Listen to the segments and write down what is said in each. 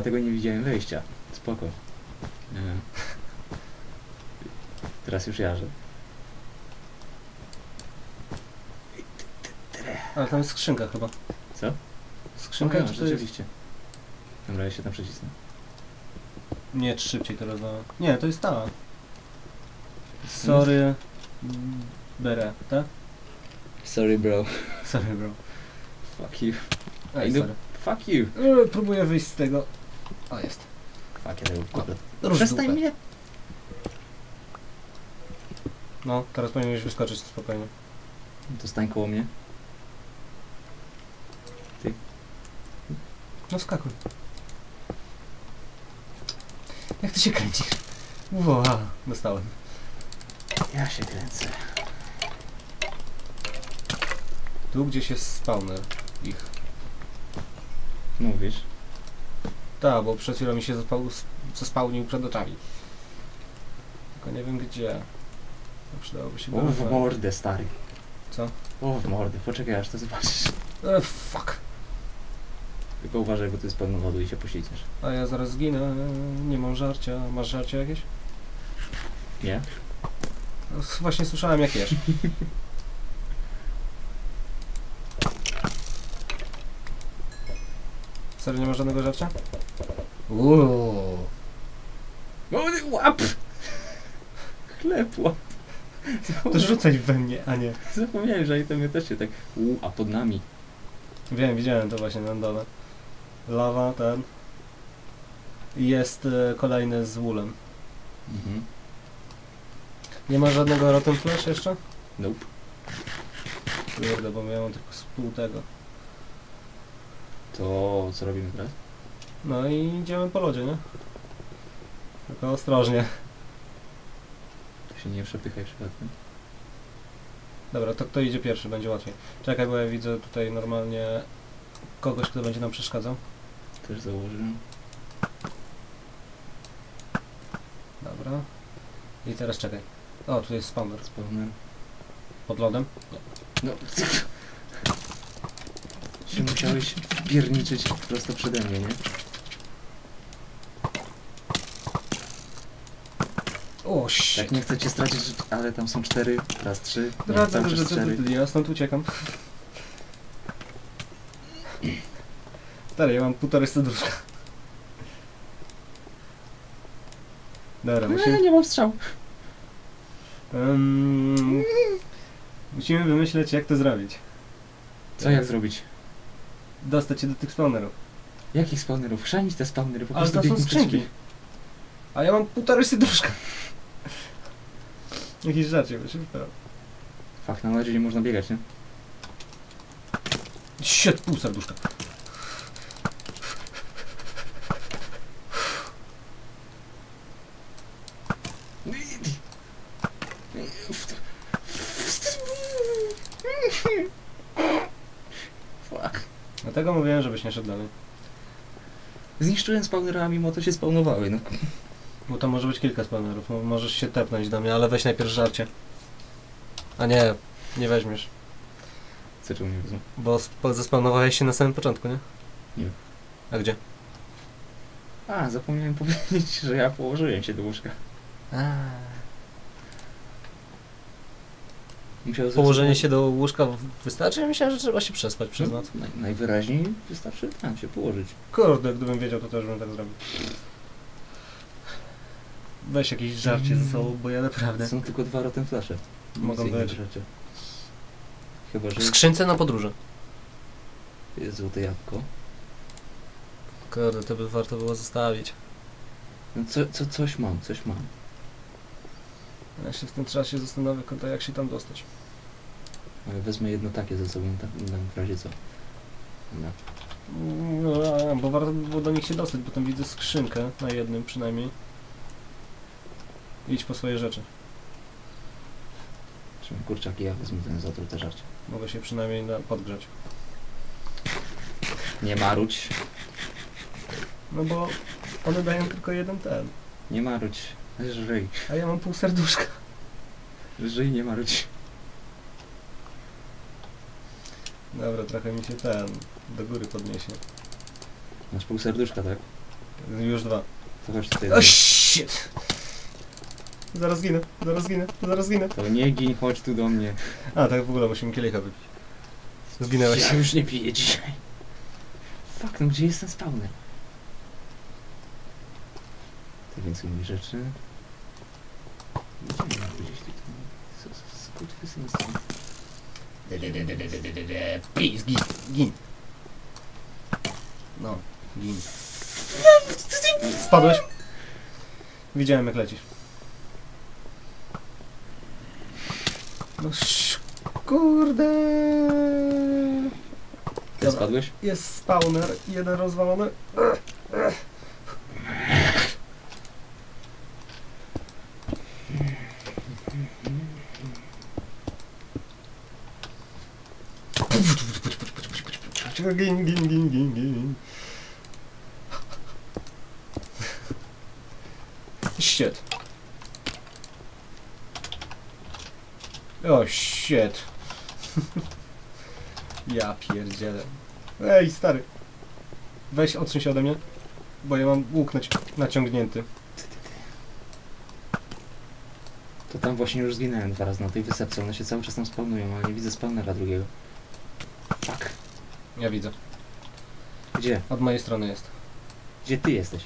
dlatego nie widziałem wejścia. Spoko. Nie. Teraz już jarzę. Ale tam jest skrzynka chyba. Co? Skrzynka no, czy to jest... rzeczywiście. Dobra, ja się tam przycisnę. Nie, szybciej to rozwala. Nie, to jest ta. Sorry. Bere, tak? Sorry bro. Sorry bro. Fuck you. Ej, no- sorry. Fuck you. Yy, próbuję wyjść z tego. O, jest. Tego kurde. Róż Przestań dupę. mnie. No, teraz powinieneś wyskoczyć spokojnie. To stań koło mnie. No skakuj. Jak ty się kręcisz? Ua, dostałem. Ja się kręcę. Tu gdzieś jest spawner ich. Mówisz? Tak, bo przed chwilą mi się zaspał, zespałnił przed oczami. Tylko nie wiem gdzie. Przydałoby się O, w mordę, stary. Co? O, w mordę. Poczekaj, aż to zobaczysz. E, fuck. Tylko uważaj, bo tu jest pełno wody i się poślizgniesz. A ja zaraz zginę, nie mam żarcia. Masz żarcie jakieś? Nie? No, Właśnie słyszałem jak jesz. Serio nie ma żadnego żarcia? Uuu. O, łap! Chleb, łap. To rzucaj we mnie, a nie. Zapomniałem, że itemy też się tak... U, a pod nami. Wiem, widziałem to właśnie na dole. Lawa, ten. I Jest e, kolejny z wulem. Mhm. Nie ma żadnego Rotten Flash jeszcze? Nope. Kurde, bo miałem tylko z pół tego. To co robimy teraz? No i idziemy po lodzie, nie? Tylko ostrożnie. Tu się nie przepychaj przypadkiem. Dobra, to kto idzie pierwszy, będzie łatwiej. Czekaj, bo ja widzę tutaj normalnie kogoś, kto będzie nam przeszkadzał. Też założyłem. Dobra. I teraz czekaj. O, tu jest spawner. Spawner. Pod lodem. No. Się musiałeś wpierniczyć prosto przede mnie, nie? O, shit. Tak nie chcę cię stracić, ale tam są cztery, teraz trzy, Dobra, cały że czas cztery. ja stąd uciekam. Stary, ja mam półtorej serduszka. Dobra, musimy... Nie, nie mam strzał. Um, musimy wymyśleć, jak to zrobić. Co jak zrobić? Dostać się do tych spawnerów. Jakich spawnerów? Chrzanić te spawnery, po Ale prostu to są biegnij przed skrzynki. A ja mam półtorej serduszka. Żarcie, bo się wypera. Fakt, na razie nie można biegać, nie? Shit, pół serduszka. Fuck. Dlatego mówiłem, żebyś nie szedł dalej. Zniszczyłem spawnera, a mimo to się spawnowały, no. Bo tam może być kilka spawnerów. No, możesz się tepnąć do mnie, ale weź najpierw żarcie. A nie, nie weźmiesz. Co czemu nie wezmę? Bo sp- zespawnowałeś się na samym początku, nie? Nie. A gdzie? A, zapomniałem powiedzieć, że ja położyłem się do łóżka. Musiał Położenie się do łóżka wystarczy? Ja myślałem, że trzeba się przespać przez noc. Naj, najwyraźniej wystarczy tam się położyć. Kurde, gdybym wiedział, to też bym tak zrobił. Weź jakieś żarcie ze sobą, bo ja naprawdę... Są tylko dwa rotem flasze. Mogą być. rzeczy. Chyba, że W skrzynce na podróże. jest złote jabłko. Kurde, to by warto było zostawić. No co, co, coś mam, coś mam. Ja się w tym czasie zastanawiam, kurde, jak się tam dostać. Ale wezmę jedno takie ze sobą, tak tam w razie co. No. No, a, bo warto by było do nich się dostać, bo tam widzę skrzynkę, na jednym przynajmniej. Idź po swoje rzeczy. Trzymaj kurczaki, ja wezmę ten zatrute żarcie. Mogę się przynajmniej na, podgrzać. Nie maruć, No bo one dają tylko jeden ten, nie maruć. Żyj, a ja mam pół serduszka. żyj, nie maruć. Dobra, trochę mi się ten do góry podniesie. Masz pół serduszka, tak? Już dwa. To chodź tutaj. O shit! Zaraz zginę, zaraz zginę, zaraz zginę. To nie gin, chodź tu do mnie. A, tak w ogóle musimy kielicha wypić. Zginęłeś. Ja już nie piję dzisiaj. Fuck, no gdzie jest ten spawner? Więcej mi rzeczy. Gdzie ja gdzieś tutaj? Co- co- co kurtysyństwo? Please, gin, gin. No, gin. Spadłeś? Widziałem jak lecisz. No kurde. Dobra. spadłeś? Jest spawner, jeden rozwalony. Gin, gin, gin, gin, gin. Shit. O, shit. ja pierdzielę. Ej, stary. Weź, odsuń się ode mnie, bo ja mam łuk naci- naciągnięty. To tam właśnie już zginąłem dwa razy na tej wysepce. One się cały czas tam spawnują, ale nie widzę spawnera drugiego. Fuck. Ja widzę. Gdzie? Od mojej strony jest. Gdzie ty jesteś?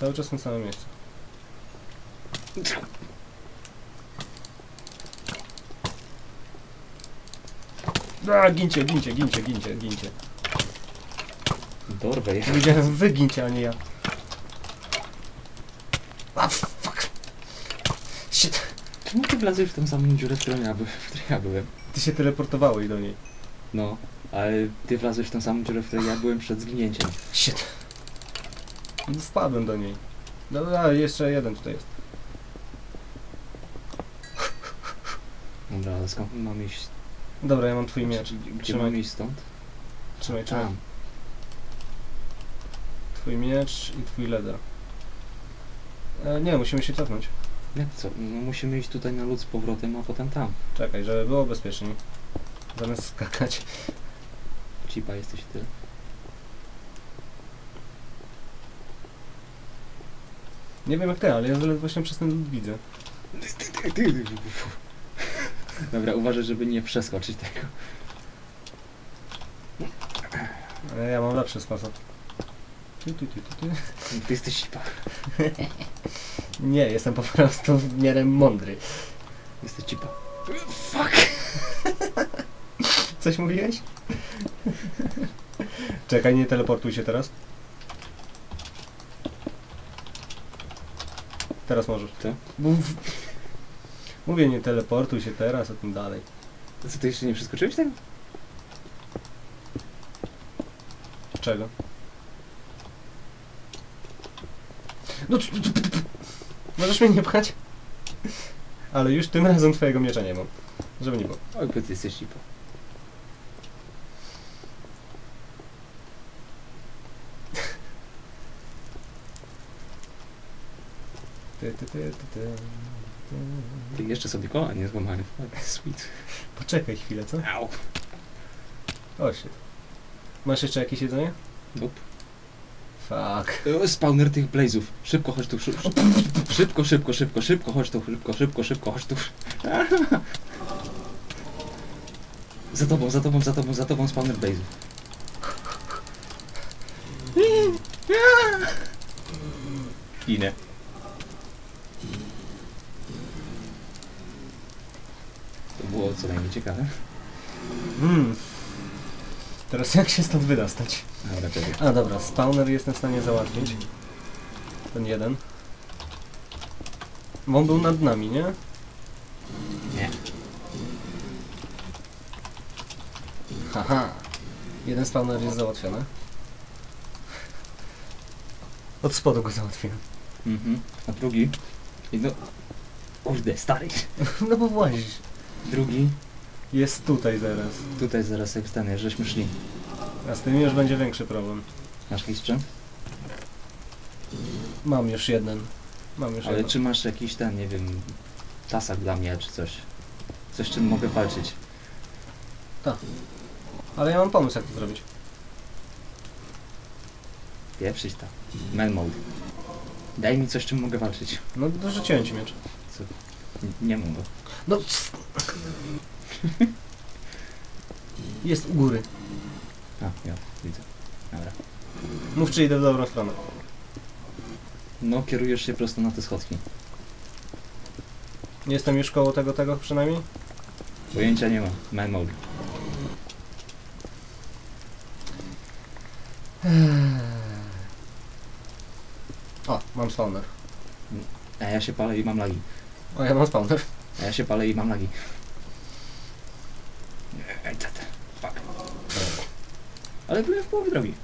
Cały czas tym samym miejscu. A, gincie, gincie, gincie, gincie, gincie. Dorwę je. Widziałem, wy gincie, a nie ja. A, fuck. Shit. Czemu ty wlazłeś w tą samą dziurę, w którą ja, by, w której ja byłem? Ty się teleportowałeś do niej. No, ale ty wlazłeś w tą samą dziurę, w której ja byłem przed zginięciem. Shit. No, Wpadłem do niej. Dobra, jeszcze jeden tutaj jest. Dobra, ale skąd mam iść? Dobra, ja mam twój miecz. Gdzie, mam iść stąd? Trzymaj, trzymaj. Tam. Twój miecz i twój leder. E, nie, musimy się cofnąć. Jak co? No musimy iść tutaj na lód z powrotem, a potem tam. Czekaj, żeby było bezpieczniej. Zamiast skakać. Cipa jesteś tyle. Nie wiem jak ty, ale ja właśnie przez ten lód widzę. Dobra, uważaj, żeby nie przeskoczyć tego. Ale ja mam lepszy sposób. Ty, ty, ty, ty, ty. Ty jesteś cipa. Nie, jestem po prostu w miarę mądry. Jesteś cipa. Fuck! Coś mówiłeś? Czekaj, nie teleportuj się teraz. Teraz możesz. Co? Mów. Mówię, nie teleportuj się teraz, a tym dalej. To co, ty jeszcze nie przeskoczyłeś tego? Czego? No, możesz mnie nie pchać? Ale już tym razem twojego miecza nie mam. Żeby nie było. Oj, bo ty jesteś cipa. Ty, ty, ty, ty, ty. Ty jeszcze sobie koła nie złamałem. Fuck, sweet. Poczekaj chwilę, co? Au. O shit. Masz jeszcze jakieś jedzenie? Nope. Fuck. E, Spawner tych blazów. Szybko chodź tu. Szybko, szybko, szybko, szybko, szybko, chodź tu. Szybko, szybko, szybko, chodź tu. Za tobą, za tobą, za tobą, za tobą spawner blazów. Ginę. Co najmniej ciekawe. Hmm. Teraz jak się stąd wydostać? Dobra, czekaj. A dobra, spawner jestem w stanie załatwić. Ten jeden. Bo on był nad nami, nie? Nie. Haha. Jeden spawner jest załatwiony. Od spodu go załatwiłem. Mhm. A drugi? I no... Kurde, stary. No bo włazisz. Drugi? Jest tutaj zaraz. Tutaj zaraz jak stanie, żeśmy szli. A z tym już będzie większy problem. Masz jakiś sprzęt? Mam już jeden. Mam już Ale jeden. czy masz jakiś ten, nie wiem, tasak dla mnie, czy coś? Coś, czym mogę walczyć? Ale ja mam pomysł jak to zrobić. Pieprzyć ta. Man mode. Daj mi coś, czym mogę walczyć. No dorzuciłem ci miecz. N- Nie mam go. No. Jest u góry. A, ja, widzę. Dobra. Mów, czy idę w dobrą stronę. No, kierujesz się prosto na te schodki. Jestem już koło tego, tego przynajmniej? Pojęcia nie ma. Mode. O, mam spawner. A ja się palę i mam lagi. O, ja mam spawner. A ja się palę i mam lagi. Nie, ta, ta. Fuck. Ale byłem w połowie drogi.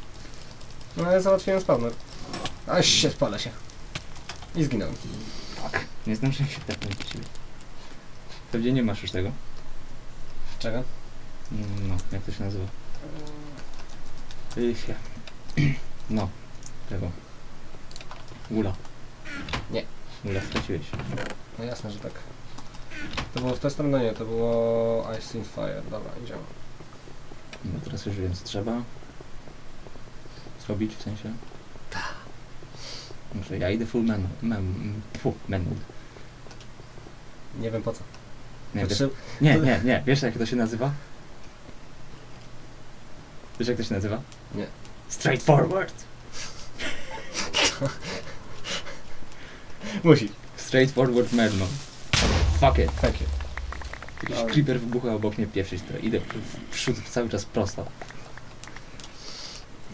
No, ja załatwiłem spawner. A się, spalę się. I zginąłem. Fuck. Nie zdążyłem się tepnąć do ciebie. Pewnie nie masz już tego. Czego? No, jak to się nazywa? Ych, ja. No, tego. Ula. Nie. Ula straciłeś. No jasne, że tak. To było w tę stronę? Nie, to było Ice in Fire. Dobra, idziemy. No teraz już wiem co trzeba. Zrobić w sensie. Muszę, ja idę full fu, man mode. Nie wiem po co. Nie, wiesz, Potrze- nie, nie, nie, wiesz jak to się nazywa? Wiesz jak to się nazywa? Nie. Straightforward. Musi. Straightforward mode. Fuck it. Thank you. Jakiś creeper wybucha obok mnie pieprzyć to. Idę w przód cały czas prosto.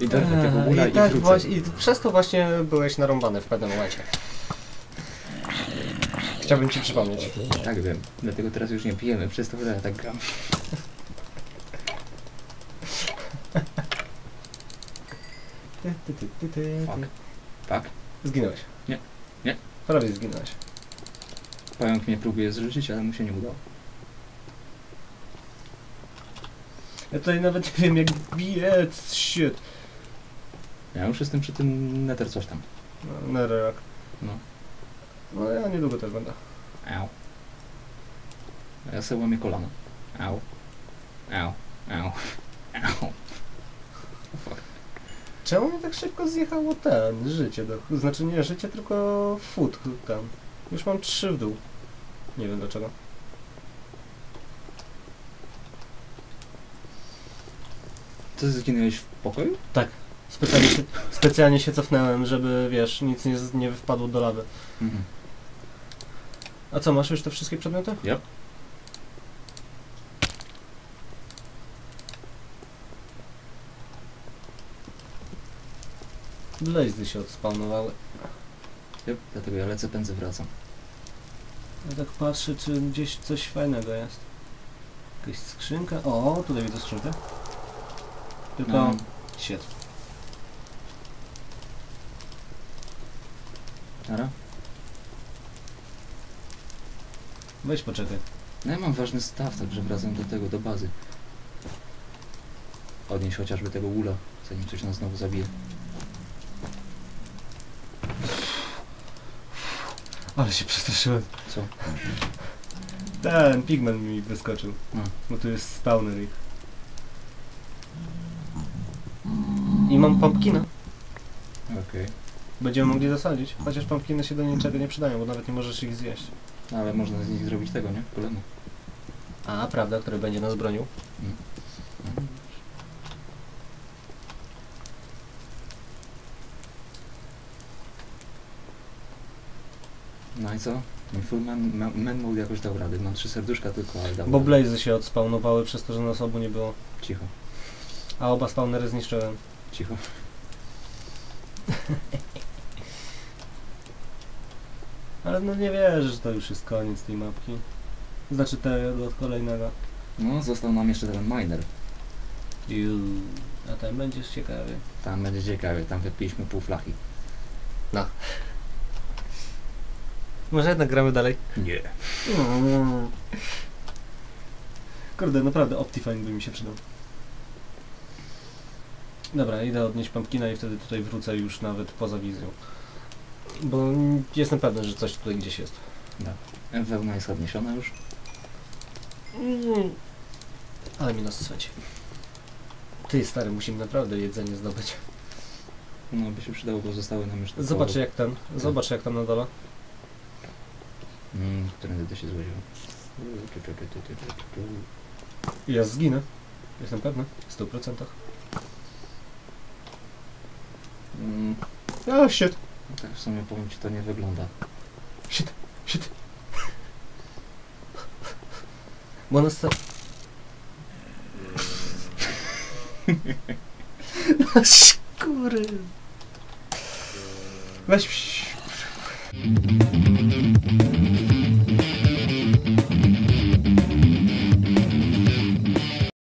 I dorwę tego ula i, I, tak wrócę. I przez to właśnie byłeś narąbany w pewnym momencie. Chciałbym ci przypomnieć. Tak wiem, dlatego teraz już nie pijemy, przez to ja tak gram. Ty, ty, ty, ty, ty, Fuck. Tak? Zginąłeś. Nie. Nie. Prawie zginąłeś. Pająk mnie próbuje zrzucić, ale mu się nie udało. Ja tutaj nawet nie wiem jak biec, shit. Ja już jestem przy tym neter coś tam. No, Netherrack. No. No ja niedługo też będę. Au. A ja sobie łamię kolana. Au. Au. Au. Au. Fuck. Czemu mi tak szybko zjechało ten, życie? Do, znaczy nie życie, tylko food ten. Już mam trzy w dół. Nie wiem dlaczego. Ty zginąłeś w pokoju? Specjalnie się, specjalnie się cofnąłem, żeby wiesz, nic nie, nie wpadło do lawy. Mhm. A co, masz już te wszystkie przedmioty? Yep. Blazy się odspawnowały. Yep. Dlatego ja lecę, pędzę, wracam. Ja tak patrzę, czy gdzieś coś fajnego jest. Jakaś skrzynka. O, tutaj widzę skrzynkę. Tylko... No. Shit. Ara? Weź poczekaj. No ja mam ważny staw, także wracam do tego, do bazy. Odnieść chociażby tego ula, zanim coś nas znowu zabije. Ale się przestraszyłem. Co? Ten pigment mi wyskoczył. No. Bo tu jest spawner ich. I mam pumpkina. Okej. Będziemy mogli zasadzić. Chociaż pumpkiny się do niczego nie przydają, bo nawet nie możesz ich zjeść. No, Ale można z nich zrobić tego, nie? Golemu. A, prawda, który będzie nas bronił. No. No i co? Mój full man, ma- man mode jakoś dał radę. Mam trzy serduszka tylko, ale dał Bo radę. blazy się odspawnowały przez to, że nas obu nie było. Cicho, A oba spawnery zniszczyłem. Cicho. Ale no nie wierzę, że to już jest koniec tej mapki. Znaczy tego od kolejnego. No, został nam jeszcze ten miner. Juuu. A ten będziesz ciekawy. Tam będzie ciekawie, tam wypiliśmy pół flachy. Może jednak gramy dalej? Nie. Kurde, naprawdę Optifine by mi się przydał. Dobra, idę odnieść pumpkina i wtedy tutaj wrócę już nawet poza wizją. Bo jestem pewny, że coś tutaj gdzieś jest. Wełna jest odniesiona już. Mm. Ale mi nas swędzi. Ty stary, musimy naprawdę jedzenie zdobyć. No by się przydało, bo zostały nam już te Zobacz jak ten, zobacz jak tam na dole. Mm, którędy to się złodziło. I ja zginę. Jestem pewny, w 100%. Mm, O, shit, tak w sumie powiem ci, to nie wygląda. shit, shit. Ona sta... Skóry. Weź...